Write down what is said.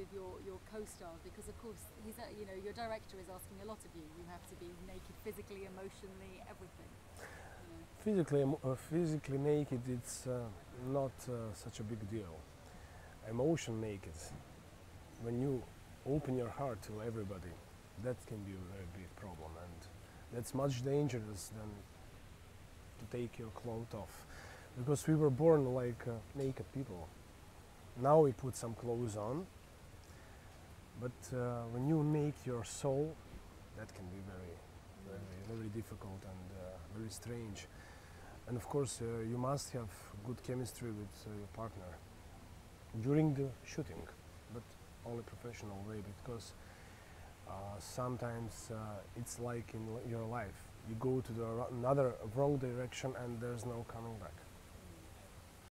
with your, your co-stars? Because of course, he's a, you know your director is asking a lot of you. You have to be naked physically, emotionally, everything. Physically, uh, physically naked, it's uh, not uh, such a big deal. Emotion naked, when you open your heart to everybody, that can be a very big problem, and that's much dangerous than to take your clothes off, because we were born like uh, naked people. Now we put some clothes on, but uh, when you make your soul, that can be very, very, very difficult and uh, very strange. And of course, uh, you must have good chemistry with uh, your partner during the shooting, but only professional way because uh, sometimes uh, it's like in your life. You go to the another wrong direction and there's no coming back.